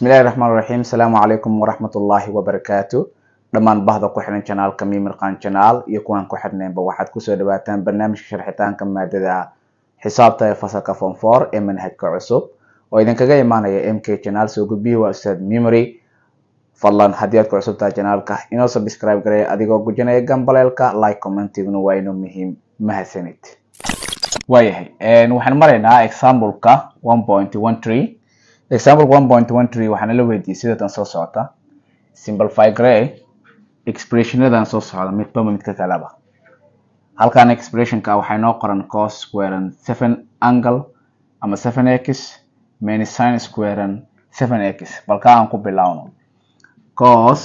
bismillahi raxmaan raxiim asalaamu calaykum waraxmatullaahi wabarakaatu dhammaan bahda ku xidhan janaalka mimirqan janaal iyo kuwaan ku xidhnaynba waxaad ku soo dhawaataan barnaamijka sharxitaanka maadada xisaabta ee fasalka form four ee manhajka cusub. Oo idinkaga imaanaya m k janaal soo gudbihii waa ustaad memory fadlan haddii aad ku cusub tahay janaalka inoo subscribe gareeya adigoo gujinaya gambaleelka like commentiguna waa inuu muhiim mahadsanid. Waayahay waxaan maraynaa exampleka one point one tree example one point one tree waxaana la weydiiyey sidatan soo socota. Simplify gray expressionadan soo socda midbaba midka kaleba. Halkan expressionka waxay noo qoran cos squarean seven angle ama seven x minus sin squarean seven x. Balka aan ku bilowno. Cos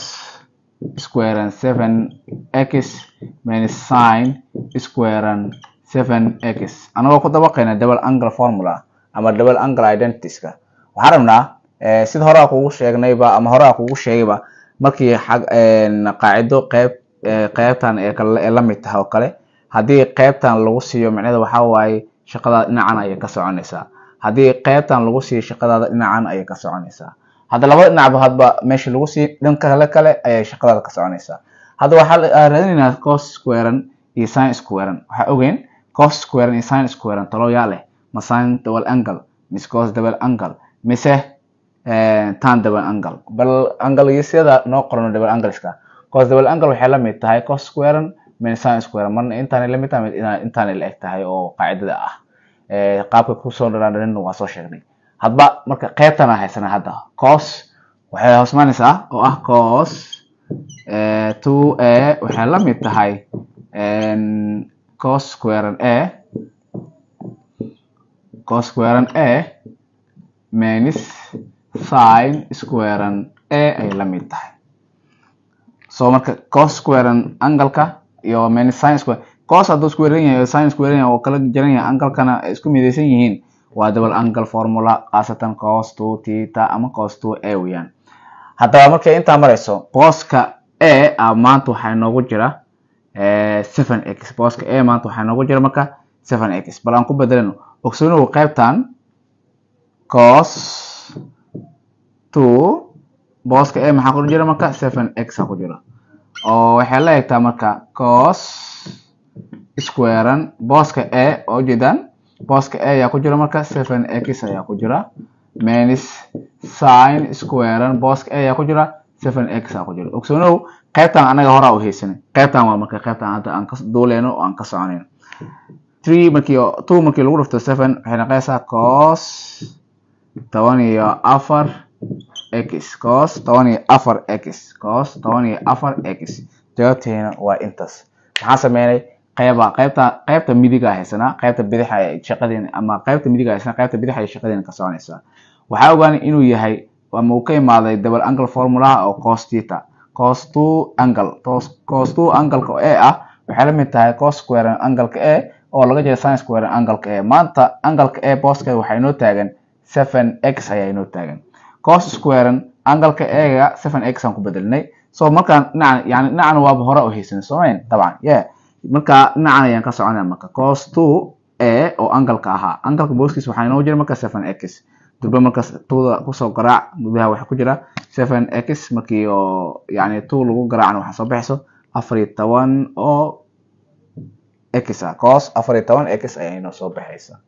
squarean seven x minus sin squarean seven x. Anagoo ku dabaqayna double angle formula ama double angle identitieska waxaan rabnaa sida horaa kugu sheegnayba ama horaa kugu sheegayba markii qaacido qeyb qeybtan ee la mid tahay oo kale haddii qeybtan lagu siiyo micnada waxaa waaye shaqadaada dhinacan ayay ka soconaysaa. Haddii qeybtan lagu siiyo shaqadaada dhinacan ayay ka soconaysaa. Hadda labada dhinacba hadba meesha lagu siiyo dhanka kale ayay shaqadaada ka soconaysaa. Hadda waxaa raadinaynaa cos squarean iyo sin squarean. Waxaa ogeyn cos squarean iyo sin squarean taloyaa leh. Ma sin double angle mise cos double angle mise tan double angle. Bal anglesyada noo qorano double angleska. Cos double angle waxay la mid tahay cos squarean minus sin squarean marna intaanay la mid tahay intaanay la eg tahay oo qaacidada ah. Qaabka ku soo dharaandharin waa soo sheegnay. Hadba marka qeybtan aan haysanaa hadda. Cos waxay hoosmaanaysaa oo ah cos two a waxay la mid tahay cos squarean a cos squarean a minus sin squarean a ay la mid tahay. So marka cos squarean angleka iyo minus sin square cos hadduu squarean yahay sin squarean yahay oo kala jaran yahay anglekana ay isku midaysan yihiin waa double angle formula khaasatan cos two theta ama cos two a weeyaan. Haddaba markay intaa marayso booska a a maanta waxaa inoogu jira seven x. Booska a maanta waxaa inoogu jira marka seven x. Bal aan ku bedelano ogsoonow qaybtan cos two booska a maxaa ku marka? seven x a ku jira. Oo waxay la egtaa marka cos squarean booska a oo ujeedaan booska a ayaa ku jira marka? seven x ayaa ku jira. Minus sin squarean booska a ayaa ku jira. seven x ku jira. Ogsoonow qaybtan anaga horaa u haysanay qaybtan waa marka qaybtan hadda aan ka duuleyno oo aan ka soconayno three markii two markii lagu dhufto seven waxay noqonaysaa cos toban iyo afar x cos toban iyo afar x cos toban iyo afar x jawaabteena waa intaas maxaan sameynay? Qeyba qaybta qaybta midiga haysanaa qaybta bidix shaqadeena ama qaybta midiga haysanaa qaybta bidix ay shaqadeena ka soconaysaa waxaa ogaanay inuu yahay ama uu ka imaaday double angle formulaha oo cos theta. Cos two angle cos two angleka ah waxay la mid tahay cos squarean angleka oo laga jira sin squarean angleka maanta angleka booskeeda waxaa inoo taagan seven x ayaa inoo taagan. Cos squarean angleka a-ga seven x aan ku bedelnay. So markaan dhinacan yani dhinacan waaba hore u haysanay soomayn dabcan yeah. Marka dhinacan ayaan ka soconaya marka cos two a oo angleka ahaa. Angleka booskiisa waxaa inoo jira marka seven x. Durba marka tuda ku soo garaac gudaha waxaa ku jira seven x. Markii oo yani two lagu garaacna waxaa soo baxayso afar iyo toban oo x ah cos afar iyo toban x ayaa inoo soo baxaysa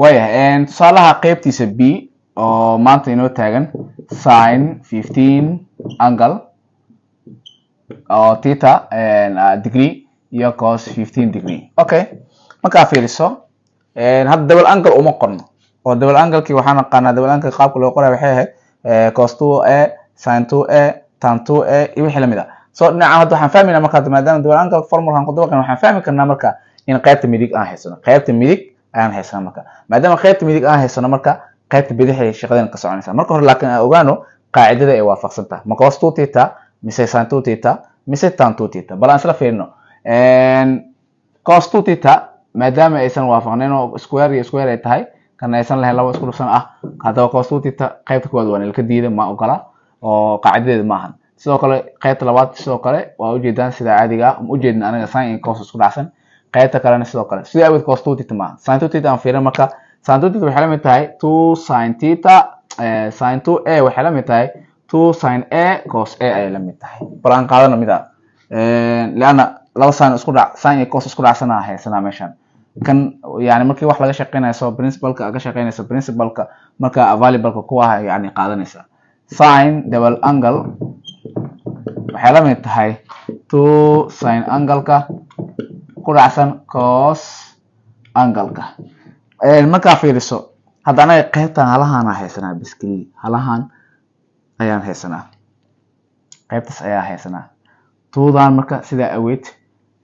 waayahay tusaalaha qeybtiisa b oo maanta inoo taagan sin fifteen angle oo theta degree iyo cos fifteen degree. Okay markaa fiiriso hadda double angle uma qorno. Oo double anglekii waxaa naqaanaa double angle qaabka loo qoraya waxay ahayd cos two a sin two a tan two a iyo wixii la mid ah. So dhinacan hadda waxaan fahmaynaa marka maadaama double angle formulakan ku dabaqayn waxaan fahmi karnaa marka in qaybta midig aan haysano. Qaybta midig ayaan haysano marka. Maadaama qaybta midig aan haysano marka qaybta bidix ay shaqadeena ka soconaysa. Marka hore laakiin aan ogaano qaacidada ay waafaqsan tahay. Ma cos two theta mise sin two theta mise tan two theta bal aan isla fiirino. Cos two theta maadaama aysan waafaqnayn oo square iyo square ay tahay kana aysan lahayn laba isku dhufsan ah haddaba cos two theta qaybta koowaad waa nilka diida ma ogola oo qaacidadeeda ma ahan. Sidoo kale qaybta labaad sidoo kale waa ujeedaan sida caadiga ah. Ma ujeedin anaga sin iyo cos isku dhacsan qaybta kalena sidoo kale. Sidii awgeed cos two sin two aan fiirin marka. Sin two waxay la mid tahay two sin theta sin two a waxay la mid tahay two sin a cos a ayay la mid tahay. Bal aan qaadano mida leanna laba sin isku dhac sin iyo cos isku dhacsana haysanaa meeshan. Kan yani markii wax laga shaqeynayso principalka ka shaqeynayso principalka marka available-ka ku ah yani qaadanaysa. Sin double angle waxay la mid tahay two sin angle-ka ku dhacsan cos angle-ka markaa fiiriso hadda anaga halahaana haysanaa biskili halahan ayaan haysanaa. Qaybtaas ayaa haysanaa. Tuudan marka sidaa aweed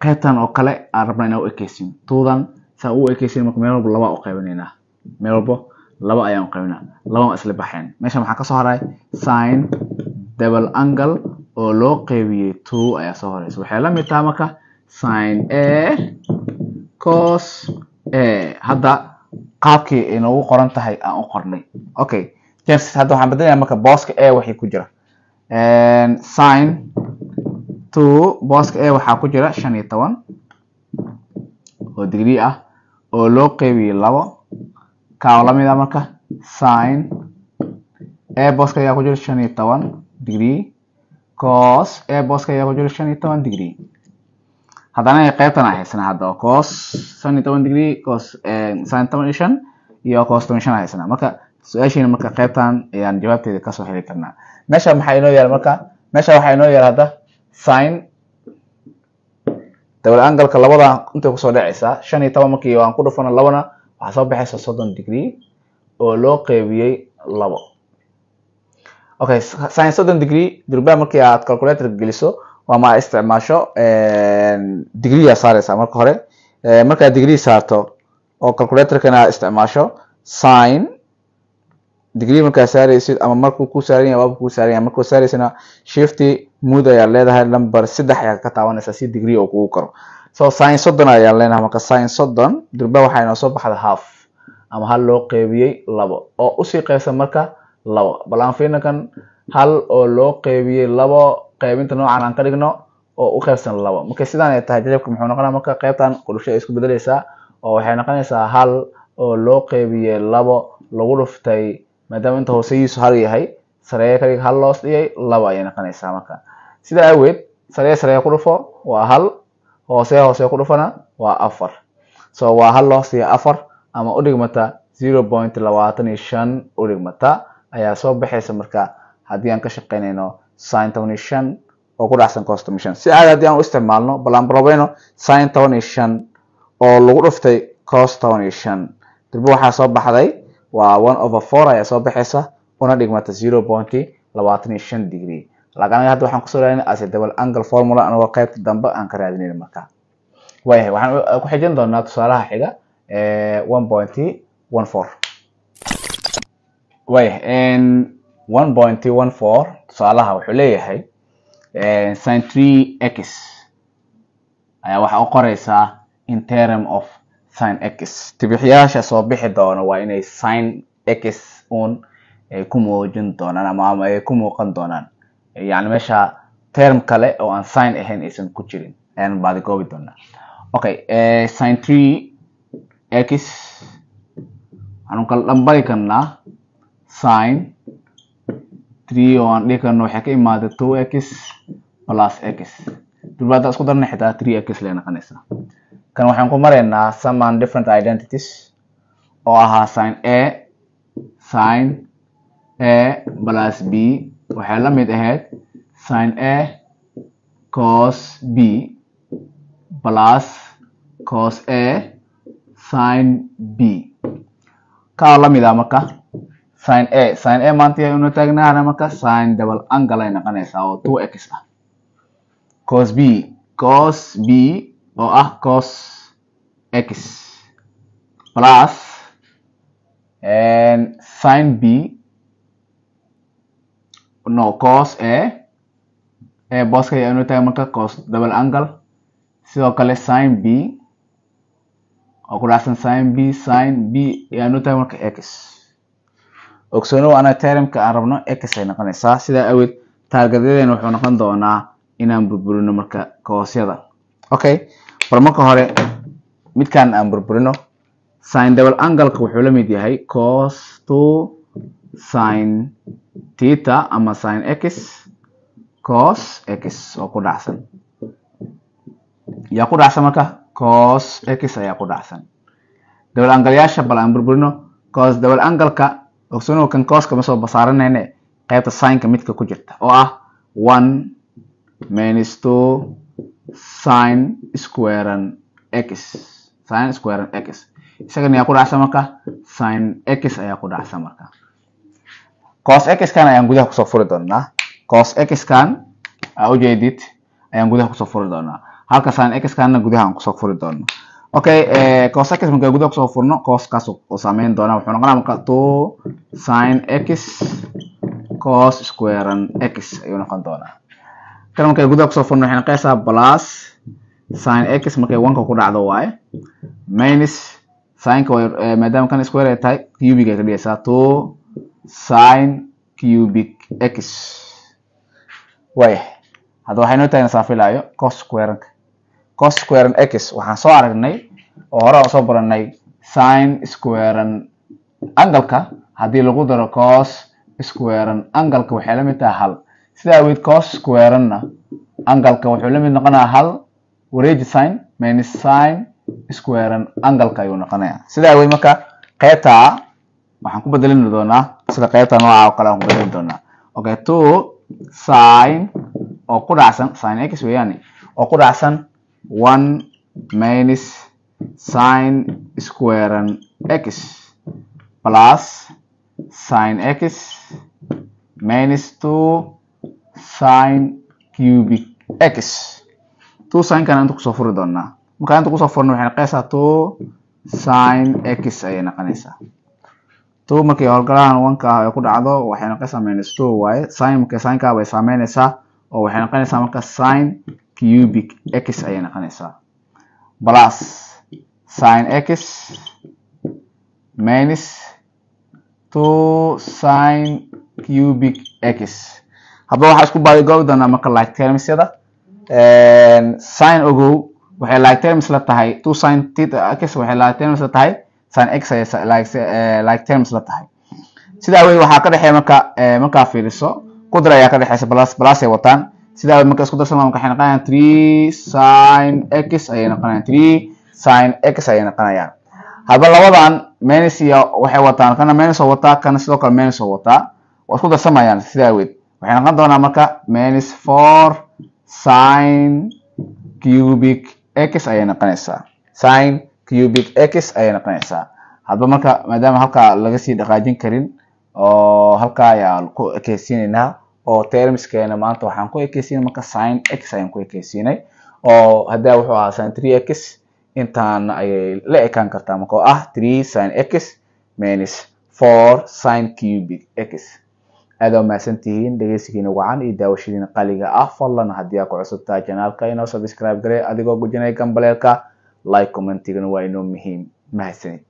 qaybtan oo kale aan rabnaa inaan u ekeysin tuudan saa u ekeysin marka meel walba laba u qaybinaynaa. Meel walba laba ayaan u qaybinaa. Laba isla baxeen. Meesha maxaa ka soo haray? Sin double angle oo loo qeybiyey two ayaa soo horeysa. Waxay la mid tahay marka sin a cos a. Hadda qaabkii inoogu qoran tahay aan u qornay. Okay james hadda waxaan bedelaya marka booska a waxay ku jira. Sin two booska a waxaa ku jira shan iyo toban oo degree ah oo loo qeybiyey labo. Kaa la mid ah marka sin a booska ayaa ku jira shan iyo toban degree. Cos a booska ayaa ku jira shan iyo toban degree haddana qaybtan aan haysana hadda cos shan iyo toban degree iyo shan iyo toban aan haysana marka su'aashiina marka qaybtan ayaan jawaabteeda ka soo heli karnaa. Meesha maxaa inoo yaalla marka? Meesha waxaa inoo yaalla hadda sin double angle-ka labada intay ku soo dhacaysaa. Shan iyo toban markii aan ku dhufano labana waxaa soo baxaysa soddon degree oo loo qeybiyey labo. Okay sin soddon degree durba markii aad calculator geliso waa ma isticmaasho degree aa saareysaa marka hore. Markaad degree saarto oo calculatorkana aad isticmaasho sin degree markaa saareysid ama markuu ku saaran yahay waaba kuu saaran yahay. Markuu saareysana shifty mood ayaa leedahay number saddex ayaa ka taabanaysaa si degree oo kugu karo so sin soddon ayaan leenahay marka sin soddon durba waxaa inoo soo baxda half ama hal loo qeybiyey labo. Oo u sii qeybsan marka labo. Bal hal oo loo qeybiyey labo qaybinta noocan aan ka dhigno oo u qaybsan labo. Marka sidaan ay tahay jajabka muxuu noqonaa? Marka qaybtan qudhufsho ay isku bedeleysaa oo waxay noqonaysaa hal oo loo qeybiyey labo lagu dhuftay maadaama inta hooseyiisu hal yahay sareeya ka dhig hal loos dhigay labo ayay noqonaysaa marka. Sidaa aweed sareeya sareeya ku dhufo waa hal hooseya hooseya ku dhufana waa afar. So waa hal loos iyo afar ama u dhigmata zero point labaatan iyo shan u dhigmata ayaa soo baxaysa marka haddii aan ka shaqeynayno oo ku dhacsan cos toban iyo shan si caadi haddii aan u isticmaalno bal aan barobeyno oo lagu dhuftay cos toban iyo shan waxaa soo baxday waa one over four ayaa soo baxaysa una dhigmata zero point labaatan iyo shan degree. Laakiin anaga hadda waxaan ku soo raadinay as double angle formula anagoo qaybta dambe aan ka raadinayna marka. Waayahay waxaan ku xijin doonaa tusaalaha xiga one point one four. Waayahay one point one four tusaalaha wuxuu leeyahay sin three x ayaa waxaa u qoreysaa in of sin x tibixyaasha soo bixi doona waa inay sin x un ay ku muujin doonaan ama ama ay ku muuqan doonaan. Yani meesha term kale oo aan sin ahayn aysan ku jirin ayaan baadigoobi doonaa. Okay sin x waxaanu kala karnaa sin three oo aan dhihi karno waxay ka imaada two x plus x. Durba isku darna xitaa three x lay noqonaysaa kan waxaan ku maraynaa some and different identities oo ahaa sin a sin a plus b. Waxay la mid ahayd sin a cos b plus cos a sin b. Kaa la mid ah marka sin a. Sin a maanta yahay una taagnaana marka sin double angle ay noqonaysaa oo two x ah. Cos b. Cos b oo ah cos x plus sin b. No cos a. A booska ayaa inoo tahay marka cos double angle. Sidoo kale sin b. Oo ku sin b sin b ayaa inoo tahay marka x ogsoonow ana termka aan rabno x ay noqonaysaa. Sidaa aweed taargadyadeena wuxuu noqon doonaa inaan burburino marka koosyada. Okay bal marka hore midkan aan burburino sin double angle-ka wuxuu la mid yahay cos two sin theta ama sin x cos x oo ku dhacsan yaa ku dhacsan marka? Cos x ayaa ku dhacsan double angle-yaasha bal aan burburino cos double angle-ka ogsanow kan coska ma soo basaaranayne qaybta sinka midka ku jirta oo ah one minus two sin squaran x. Sin squaran x. Isagana yaa ku dhacsan marka? Sin x ayaa ku dhacsan marka. Cos x kan ayaan gudaha ku soo furi doonaa. Cos x kan aa ujeedid ayaan gudaha ku soo furi doonaa. Halka sin x kanna gudaha aan ku soo furi doono okay cos x markaa gudaha ku soo furno coskaas uu saameyn doonaa wuxuu noqonaa marka two sin x cos squaran x ayuu noqon doonaa kan markay gudaha ku soo furno waxay noqonaysaa plus sin x markay wanka ku dhacdo waaye minus sinka way maadaama kan square ay tahay cubic ay ka dhigaysaa two sin cubic x. Waaya hadda waxay noo saafilaayo cos squaranka cos squaran x. Waxaan soo aragnay oo hore aan soo baranay sin squaran angalka haddii lagu daro cos squaran angalka waxay la mid tahay hal. Sidaa aweed cos squaranna angalka wuxuu la mid noqonayaa hal wareeji sin minus sin squaran angalka ayuu noqonayaa. Sidaa aweed marka qaybtaa waxaan ku bedelin doonaa sida qaybta nooca oo kale aan ku bedelin doonaa. Okay two sin oo ku dhacsan sin x weeyaane oo ku dhacsan one minus sin squaran x plus sin x minus two sin cubic x. Two sinkan inta ku soo furi doonaa markaa inta ku soo furno waxay noqonaysaa two sin x ayay noqonaysaa two markii howlgalahan wanka ay ku dhacdo waxay noqonaysaa minus two waaye sin markay sinkaa saameynaysaa oo waxay noqonaysaa marka sin cubic x ayay noqonaysaa plus sin x minus two sin cubic x. Haddaba waxaa isku baadigoobi doonaa marka like termsyada sin ogow waxay like terms la tahay. Two sin x waxay like terms la tahay. Sin x ayay like terms la tahay. Sidaa awgeed waxaa ka dhexeeya marka markaa fiiriso qudra ayaa ka dhexeysa plus plus ay wataan. Sidaa awgeed marka isku darsan waxay noqonayaan sin x ayay noqonayaan three sin x ayay noqonayaan hadba labadan minus iyo waxay wataan kana minus oo wataa kana sidoo kale minus oo wataa waa isku darsamayaan sidaa awgeed waxay noqon doonaa marka minus four sin cubic x ayay noqonaysaa sin cubic x ayay noqonaysaa hadba marka maadaama halkaa laga sii dhaqaajin karin oo halkaa ayaa ku ekeysiinaynaa oo termskeena maanta waxaan ku ekeysiinay marka sin x ayaan ku ekeysiinay oo haddaa wuxuu ahaa sin three x intaan ayay la ekaan kartaa marka oo ah three sin x minus four sin cubic x. Aada mahadsan tihiin dhegeysigiina wacan iyo daawashadiina qaliga ah fadlan haddii aa ku cusubtaa janaalka inoo subscribe gare adigoo gujinaya gambaleelka like commentigana waa inoo muhiim mahadsanid